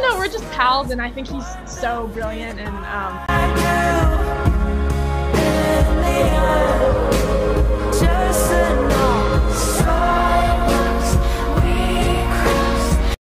no, we're just pals, and I think he's so brilliant, and um,